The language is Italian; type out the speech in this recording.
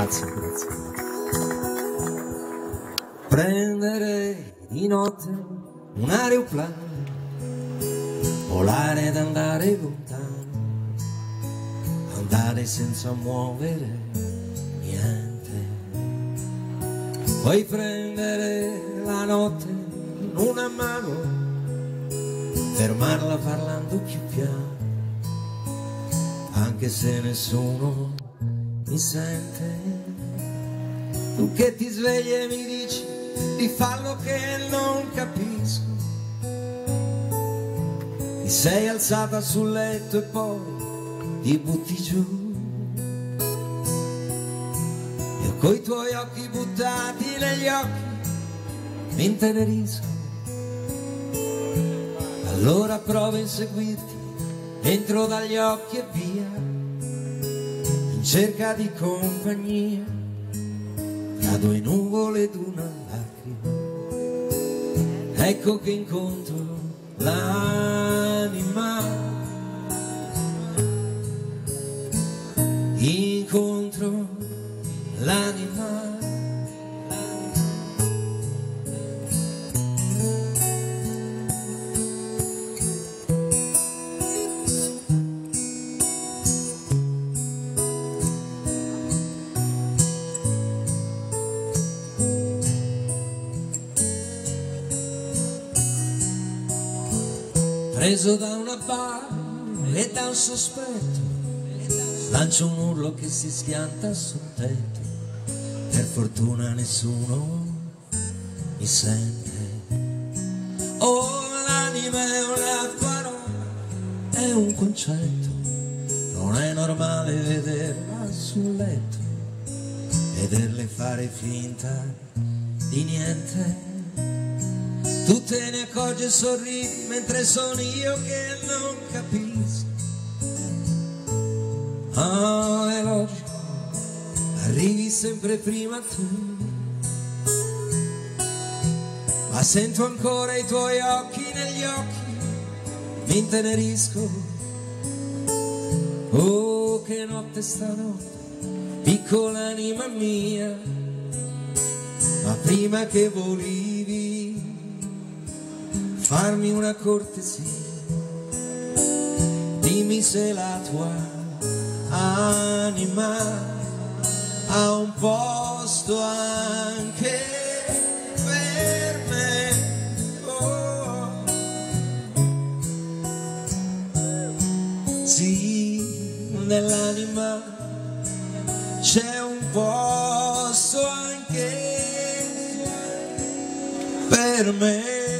Grazie, grazie. Prendere di notte un aeroplano, volare ed andare lontano, andare senza muovere niente. Puoi prendere la notte in una mano, fermarla parlando più piano, anche se nessuno mi sente. Tu che ti svegli e mi dici di farlo che non capisco. Ti sei alzata sul letto e poi ti butti giù. Io coi tuoi occhi buttati negli occhi mi intenerisco. Allora provo a inseguirti, entro dagli occhi e via cerca di compagnia, tra due nuvole ed una lacrima. Ecco che incontro l'anima, preso da una barra e da un sospetto, lancio un urlo che si schianta sul tetto, per fortuna nessuno mi sente. Oh, l'anima è una parola, è un concetto, non è normale vederla sul letto, vederle fare finta di niente. Tu te ne accorgi e sorridi mentre sono io che non capisco. Ah, è logico, arrivi sempre prima tu. Ma sento ancora i tuoi occhi negli occhi, mi intenerisco. Oh, che notte stanotte, piccola anima mia, ma prima che volivi farmi una cortesia, dimmi se la tua anima ha un posto anche per me. Oh. Sì, nell'anima c'è un posto anche per me.